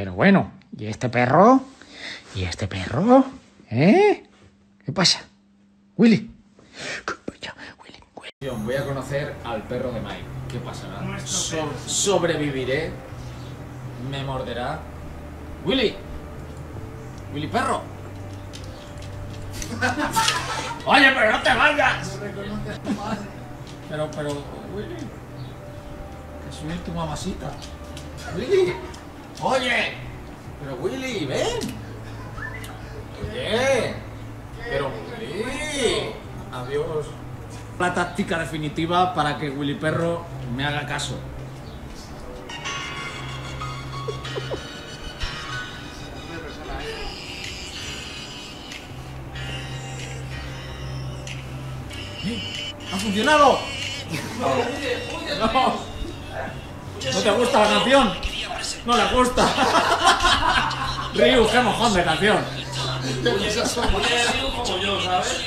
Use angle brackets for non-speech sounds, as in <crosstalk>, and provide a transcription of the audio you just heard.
Pero bueno, ¿y este perro? ¿Y este perro? ¿Eh? ¿Qué pasa? Willy. Voy a conocer al perro de Mike. ¿Qué pasará? So- sobreviviré. Me morderá. Willy. Willy perro. <laughs> Oye, pero no te vayas. Pero, pero, Willy. Que soy tu mamacita. Willy. Oye. Pero Willy, ven. Oye. Pero Willy. Adiós. La táctica definitiva para que Willy Perro me haga caso. ¡Eh! ¡Ha funcionado! No. ¿No te gusta la canción? No le gusta. <laughs> Ryu, qué mojón de canción. Oye, Ryu como yo, ¿sabes?